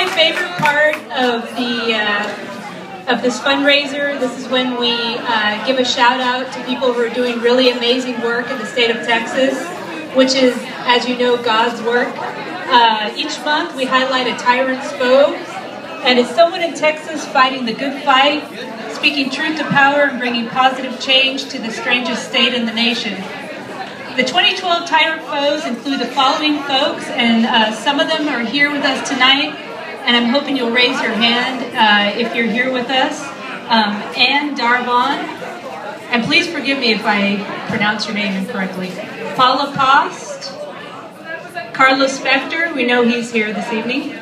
my favorite part of the uh, of this fundraiser. This is when we uh, give a shout out to people who are doing really amazing work in the state of Texas, which is, as you know, God's work. Uh, each month we highlight a tyrant's foe, and it's someone in Texas fighting the good fight, speaking truth to power, and bringing positive change to the strangest state in the nation. The 2012 Tyrant Foes include the following folks, and uh, some of them are here with us tonight, and I'm hoping you'll raise your hand uh, if you're here with us. Um, Anne Darvon, and please forgive me if I pronounce your name incorrectly. Paula Cost, Carlos Spector, we know he's here this evening,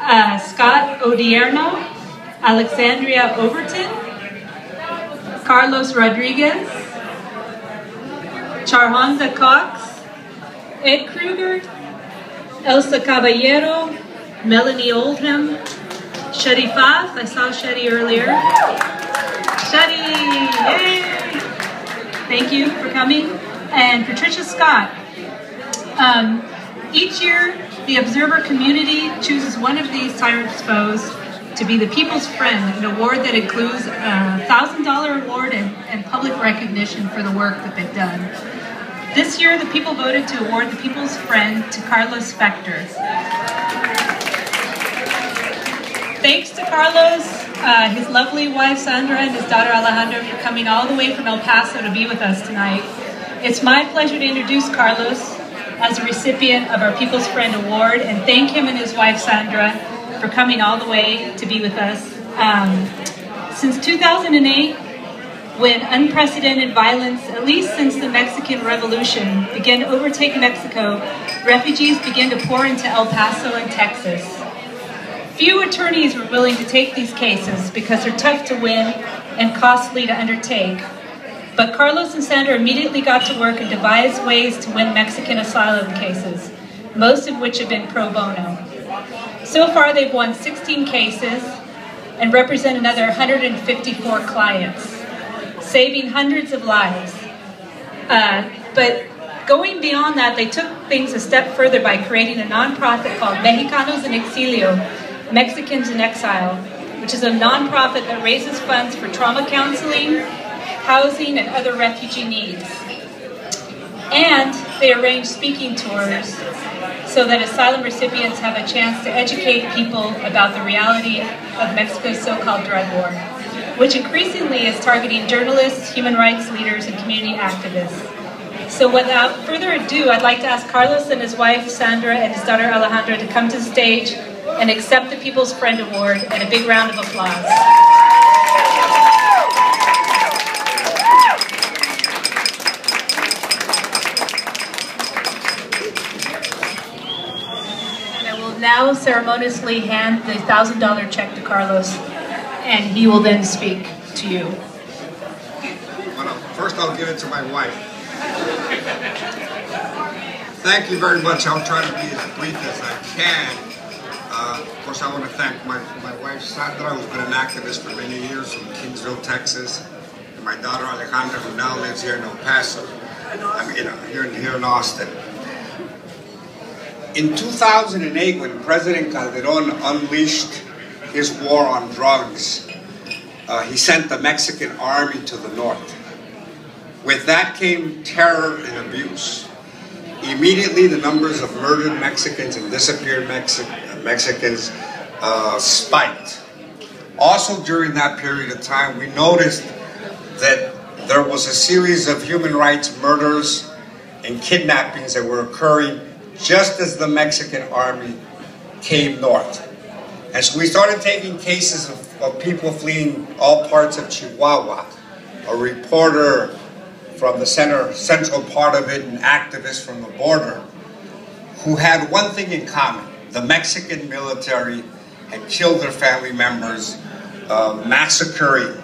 uh, Scott Odierno, Alexandria Overton, Carlos Rodriguez, Charhonda Cox, Ed Kruger, Elsa Caballero, Melanie Oldham, Shetty Fath, I saw Shetty earlier. Shetty, yay! Thank you for coming. And Patricia Scott. Um, each year, the Observer community chooses one of these Tyrants foes to be the People's Friend, an award that includes a $1,000 award and, and public recognition for the work that they've done. This year, the people voted to award the People's Friend to Carlos Spector. Thanks to Carlos, uh, his lovely wife Sandra, and his daughter Alejandra for coming all the way from El Paso to be with us tonight. It's my pleasure to introduce Carlos as a recipient of our People's Friend Award and thank him and his wife Sandra for coming all the way to be with us. Um, since 2008, when unprecedented violence, at least since the Mexican Revolution, began to overtake Mexico, refugees began to pour into El Paso and Texas. Few attorneys were willing to take these cases because they're tough to win and costly to undertake. But Carlos and Sandra immediately got to work and devised ways to win Mexican asylum cases, most of which have been pro bono. So far, they've won 16 cases and represent another 154 clients saving hundreds of lives. Uh, but going beyond that, they took things a step further by creating a nonprofit called Mexicanos en Exilio, Mexicans in Exile, which is a nonprofit that raises funds for trauma counseling, housing, and other refugee needs. And they arrange speaking tours so that asylum recipients have a chance to educate people about the reality of Mexico's so-called drug war which increasingly is targeting journalists, human rights leaders, and community activists. So without further ado, I'd like to ask Carlos and his wife, Sandra, and his daughter, Alejandra, to come to the stage and accept the People's Friend Award, and a big round of applause. And I will now ceremoniously hand the $1,000 check to Carlos and he will then speak to you. Well, first I'll give it to my wife. Thank you very much. I'll try to be as brief as I can. Uh, of course, I want to thank my, my wife Sandra, who's been an activist for many years from Kingsville, Texas, and my daughter Alejandra, who now lives here in El Paso. I mean, here, here in Austin. In 2008, when President Calderon unleashed his war on drugs, uh, he sent the Mexican army to the north. With that came terror and abuse. Immediately, the numbers of murdered Mexicans and disappeared Mexi Mexicans uh, spiked. Also, during that period of time, we noticed that there was a series of human rights murders and kidnappings that were occurring just as the Mexican army came north. And so we started taking cases of, of people fleeing all parts of Chihuahua. A reporter from the center, central part of it, and activists from the border, who had one thing in common. The Mexican military had killed their family members, uh, massacring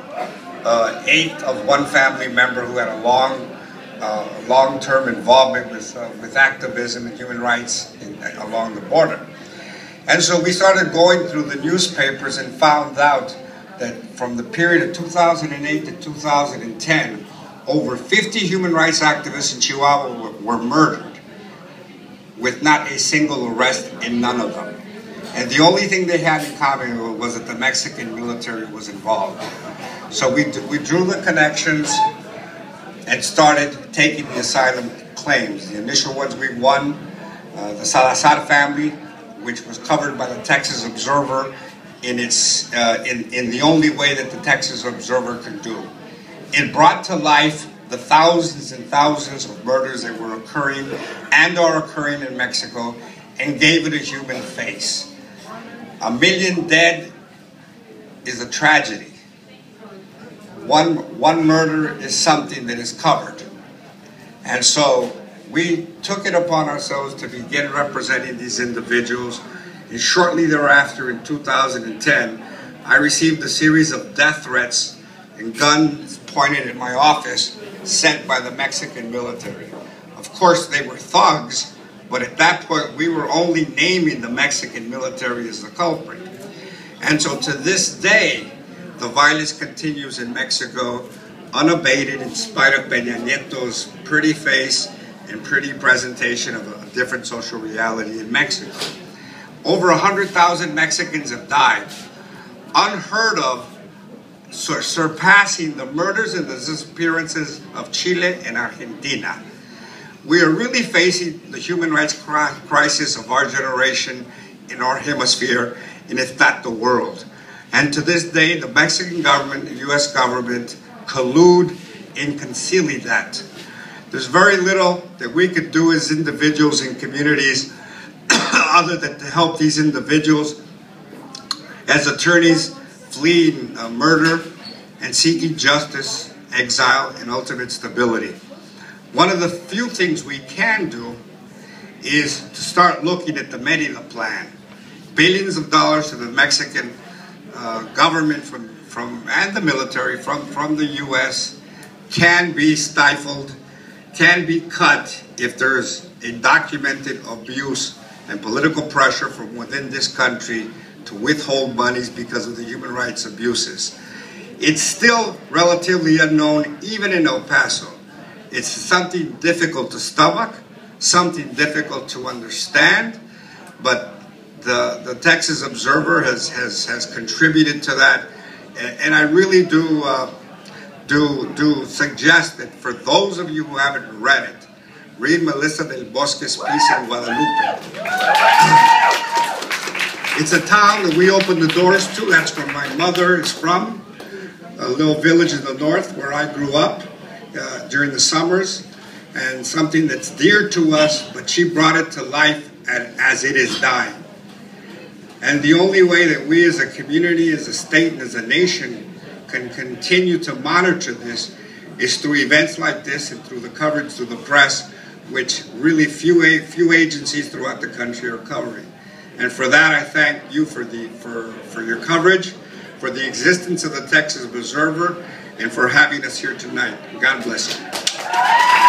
uh, eight of one family member who had a long, uh, long-term involvement with, uh, with activism and human rights in, along the border. And so we started going through the newspapers and found out that from the period of 2008 to 2010, over 50 human rights activists in Chihuahua were, were murdered with not a single arrest in none of them. And the only thing they had in common was that the Mexican military was involved. So we, we drew the connections and started taking the asylum claims. The initial ones we won, uh, the Salazar family, which was covered by the Texas Observer in, its, uh, in, in the only way that the Texas Observer could do. It brought to life the thousands and thousands of murders that were occurring and are occurring in Mexico and gave it a human face. A million dead is a tragedy. One, one murder is something that is covered. And so we took it upon ourselves to begin representing these individuals. And shortly thereafter, in 2010, I received a series of death threats and guns pointed at my office sent by the Mexican military. Of course, they were thugs, but at that point, we were only naming the Mexican military as the culprit. And so to this day, the violence continues in Mexico unabated in spite of Peña Nieto's pretty face and pretty presentation of a different social reality in Mexico. Over 100,000 Mexicans have died, unheard of, sur surpassing the murders and the disappearances of Chile and Argentina. We are really facing the human rights crisis of our generation in our hemisphere, and if not the world. And to this day, the Mexican government, the US government, collude in concealing that. There's very little that we could do as individuals and communities other than to help these individuals as attorneys fleeing uh, murder and seeking justice, exile, and ultimate stability. One of the few things we can do is to start looking at the Merida plan. Billions of dollars to the Mexican uh, government from, from, and the military from, from the U.S. can be stifled, can be cut if there's a documented abuse and political pressure from within this country to withhold monies because of the human rights abuses. It's still relatively unknown, even in El Paso. It's something difficult to stomach, something difficult to understand, but the, the Texas Observer has, has, has contributed to that. And, and I really do, uh, do, do suggest that for those of you who haven't read it, read Melissa del Bosque's piece in Guadalupe. It's a town that we opened the doors to. That's where my mother is from, a little village in the north where I grew up uh, during the summers, and something that's dear to us, but she brought it to life as it is dying. And the only way that we as a community, as a state, and as a nation can continue to monitor this is through events like this and through the coverage through the press, which really few, few agencies throughout the country are covering. And for that, I thank you for, the, for, for your coverage, for the existence of the Texas Observer, and for having us here tonight. God bless you.